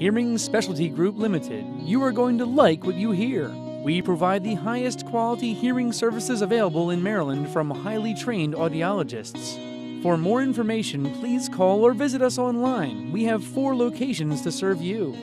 Hearing Specialty Group Limited. You are going to like what you hear. We provide the highest quality hearing services available in Maryland from highly trained audiologists. For more information, please call or visit us online. We have four locations to serve you.